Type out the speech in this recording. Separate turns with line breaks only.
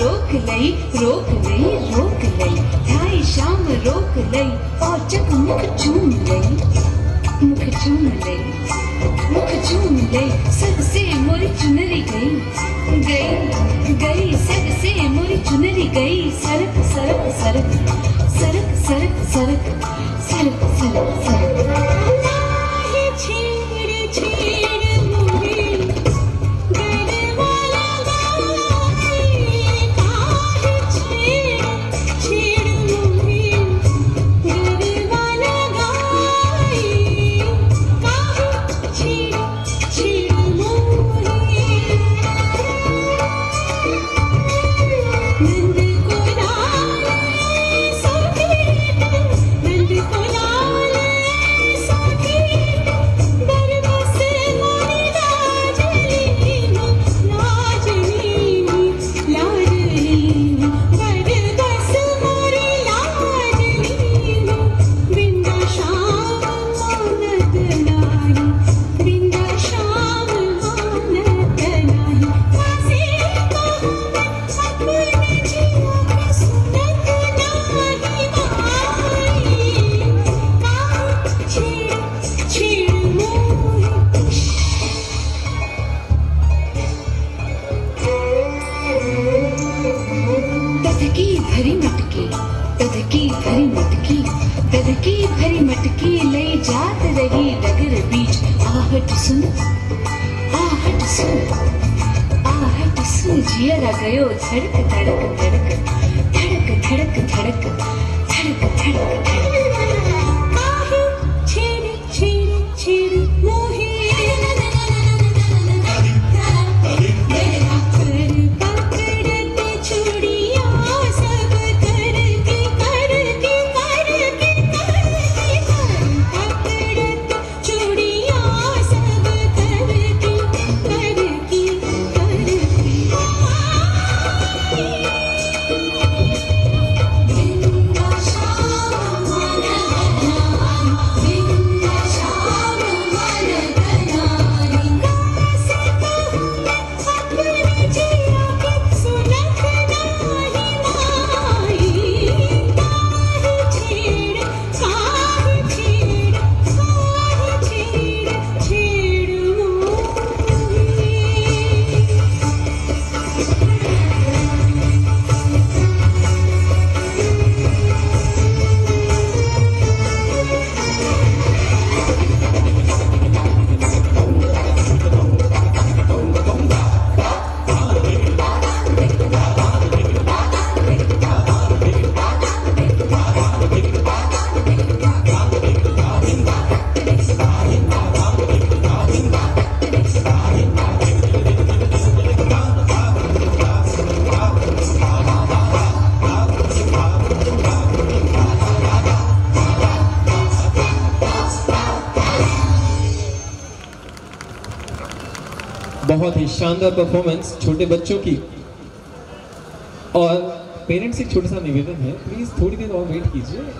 रोक लई रोक लई रोक लई ढाई शाम रोक लई और चकमक चूम लई मुख चूम ले, मुख चूम ले सबसे मोरी चुनरी गई। गई गई सबसे मोरी चुनरी गई। सरक सरक सरक सरक सरक सरक। भरी मटकी तदकी भरी मटकी तदकी भरी मटकी ले जात रही डगर बीच। आहट सुन आहट सुन आहट सुन, जियरा गयो धड़क धड़क धड़क धड़क धड़क धड़क धड़क धड़क।
बहुत ही शानदार परफॉर्मेंस छोटे बच्चों की। और पेरेंट्स से छोटा सा निवेदन है प्लीज़ थोड़ी देर और वेट कीजिए।